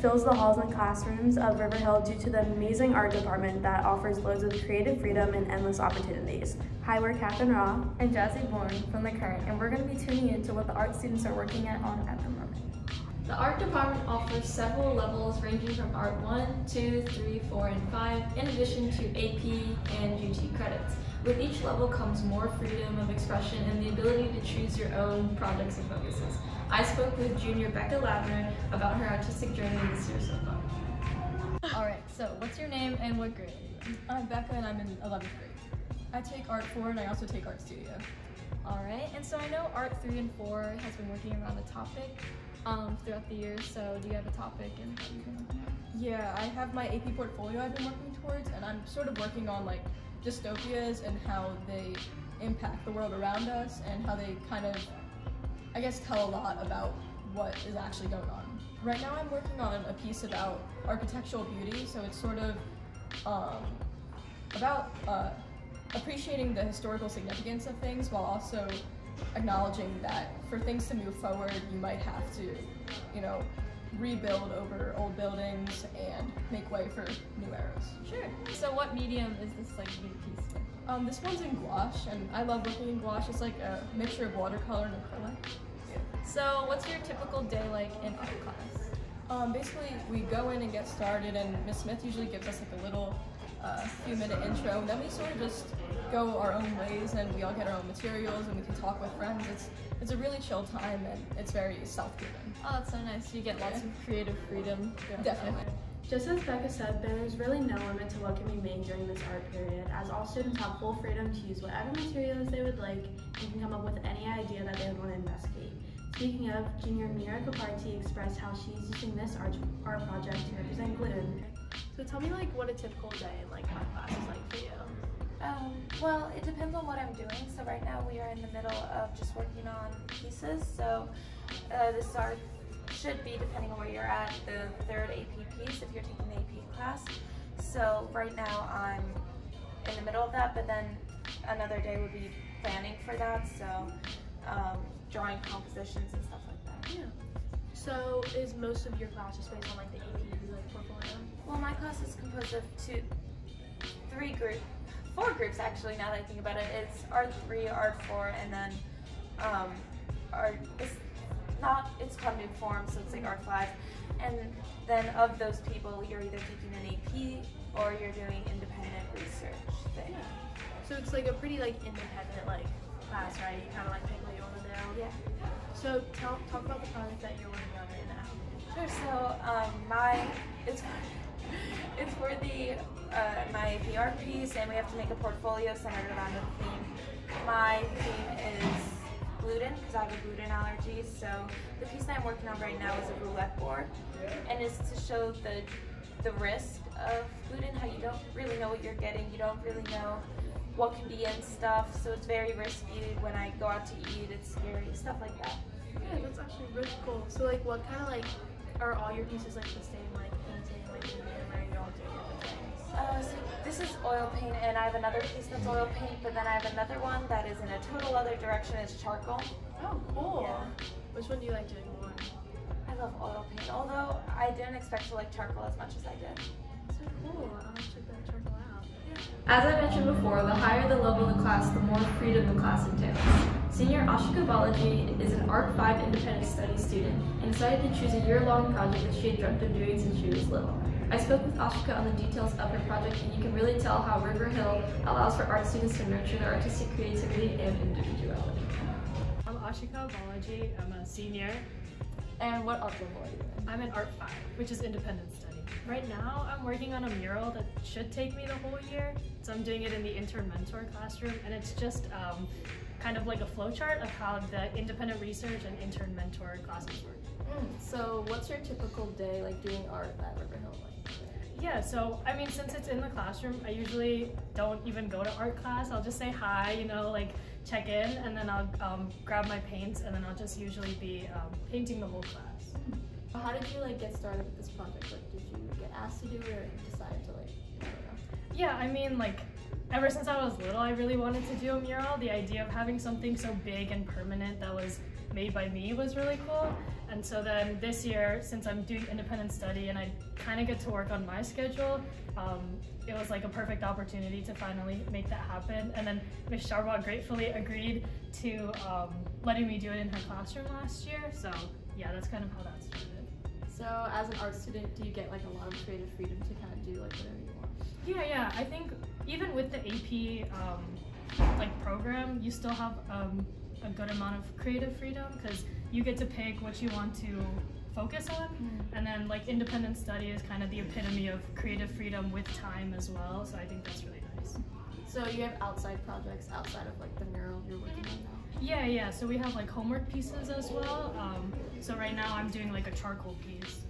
fills the halls and classrooms of River Hill due to the amazing art department that offers loads of creative freedom and endless opportunities. Hi, we're Catherine Raw. And Jazzy Bourne from The Current, and we're going to be tuning into what the art students are working at on at the moment. The art department offers several levels ranging from Art 1, 2, 3, 4, and 5, in addition to AP and UT credits. With each level comes more freedom of expression and the ability to choose your own projects and focuses. I spoke with junior Becca Lavner about her artistic journey this year so far. Alright, so what's your name and what grade are you in? I'm Becca and I'm in 11th grade. I take Art 4 and I also take Art Studio. Alright, and so I know Art 3 and 4 has been working around the topic um, throughout the year, so do you have a topic? Yeah, I have my AP portfolio I've been working towards and I'm sort of working on like dystopias and how they impact the world around us and how they kind of, I guess, tell a lot about what is actually going on. Right now I'm working on a piece about architectural beauty, so it's sort of um, about uh, appreciating the historical significance of things while also acknowledging that for things to move forward, you might have to, you know, rebuild over old buildings and make way for new eras. Sure. So what medium is this like new piece with? Um, this one's in gouache, and I love working in gouache. It's like a mixture of watercolor and acrylic. So what's your typical day like in art class? Um, basically, we go in and get started, and Miss Smith usually gives us like a little uh, few minute intro, and then we sort of just go our own ways, and we all get our own materials, and we can talk with friends. It's it's a really chill time, and it's very self-giving. Oh, that's so nice. You get lots of creative freedom. Definitely. Just as Becca said, there is really no limit to what can be made during this art period, as all students have full freedom to use whatever materials they would like and can come up with any idea that they would want to investigate. Speaking of, junior Mira Caparti expressed how she's using this art, art project to represent gluten. So tell me like what a typical day in like art class is like for you. Um, well, it depends on what I'm doing. So right now we are in the middle of just working on pieces. So uh, this art should be, depending on where you're at, the third AP piece if you're taking the AP class. So right now I'm in the middle of that, but then another day would be planning for that. So um, drawing compositions and stuff like that. Yeah. So is most of your class just based on like the AP like portfolio? Well, my class is composed of two, three groups, four groups actually. Now that I think about it, it's art three, art four, and then um, art. It's not. It's called new form, so it's like art five. And then of those people, you're either taking an AP or you're doing independent research thing. So it's like a pretty like independent like class, right? You kind of like pick what you want to do. Yeah. So tell talk about the project that you're working on right now. Sure. So um, my it's it's for the uh, my PR piece, and we have to make a portfolio centered around a theme. My theme is gluten because I have a gluten allergy. So the piece that I'm working on right now is a roulette board, and it's to show the the risk of gluten, how you don't really know what you're getting, you don't really know what can be in stuff. So it's very risky when I go out to eat. It's scary, stuff like that. Yeah, that's actually really cool. So like, what kind of like are all your pieces like the same like painting like medium, or are you all doing different things? Uh, so this is oil paint, and I have another piece that's oil paint, but then I have another one that is in a total other direction. It's charcoal. Oh, cool. Yeah. Which one do you like doing more? I love oil paint, although I didn't expect to like charcoal as much as I did. So cool. As I mentioned before, the higher the level of the class, the more freedom the class entails. Senior Ashika Balaji is an Art 5 independent study student and decided to choose a year-long project that she had dreamt of doing since she was little. I spoke with Ashika on the details of her project and you can really tell how River Hill allows for art students to nurture their artistic creativity and individuality. I'm Ashika Balaji. I'm a senior. And what art level are you in? I'm in Art 5, which is independent study. Right now, I'm working on a mural that should take me the whole year. So I'm doing it in the intern mentor classroom, and it's just um, kind of like a flowchart of how the independent research and intern mentor classes work. Mm, so what's your typical day like doing art at River Hill like? Yeah, so I mean, since it's in the classroom, I usually don't even go to art class. I'll just say hi, you know, like check in, and then I'll um, grab my paints, and then I'll just usually be um, painting the whole class. How did you like get started with this project? Like, did you get asked to do it, or you decided to like? Yeah, I mean, like, ever since I was little, I really wanted to do a mural. The idea of having something so big and permanent that was made by me was really cool. And so then this year, since I'm doing independent study and I kind of get to work on my schedule, um, it was like a perfect opportunity to finally make that happen. And then Ms. Charbot gratefully agreed to um, letting me do it in her classroom last year. So yeah, that's kind of how that started. So, as an art student, do you get like a lot of creative freedom to kind of do like whatever you want? Yeah, yeah. I think even with the AP um, like program, you still have um, a good amount of creative freedom because you get to pick what you want to focus on, and then like independent study is kind of the epitome of creative freedom with time as well. So I think that's really nice. So, you have outside projects outside of like the mural you're working on now? Yeah, yeah. So we have like homework pieces as well. Um, so right now I'm doing like a charcoal piece.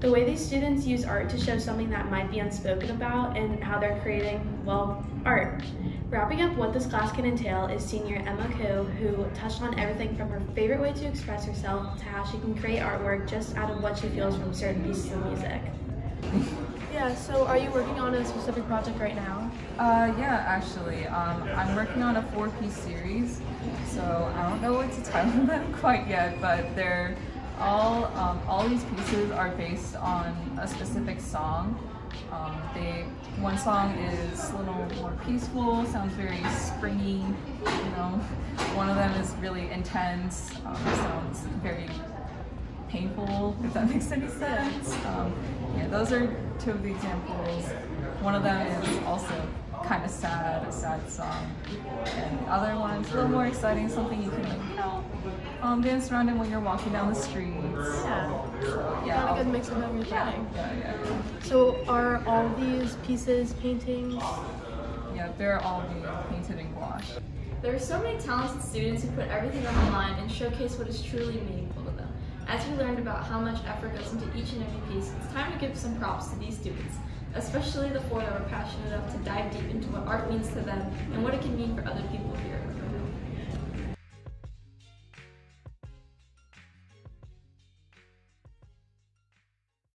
The way these students use art to show something that might be unspoken about and how they're creating, well, art. Wrapping up what this class can entail is senior Emma Koo, who touched on everything from her favorite way to express herself to how she can create artwork just out of what she feels from certain pieces of music. Yeah, so are you working on a specific project right now? Uh, yeah, actually, um, I'm working on a four-piece series, so I don't know what to title them quite yet, but they're all um, all these pieces are based on a specific song. Um, they one song is little more peaceful, sounds very springy, you know. One of them is really intense, um, sounds very painful, if that makes any sense. Um, yeah, those are two of the examples. One of them is also kind of sad, a sad song. And the other one's a little more exciting, something you can like, you know, um, dance around in when you're walking down the streets. Yeah. So, yeah. a good mix of everything. yeah, yeah, yeah. So are all these pieces paintings? They're all being painted in gouache. There are so many talented students who put everything on the line and showcase what is truly meaningful to them. As we learned about how much effort goes into each and every piece, it's time to give some props to these students, especially the four that were passionate enough to dive deep into what art means to them and what it can mean for other people here.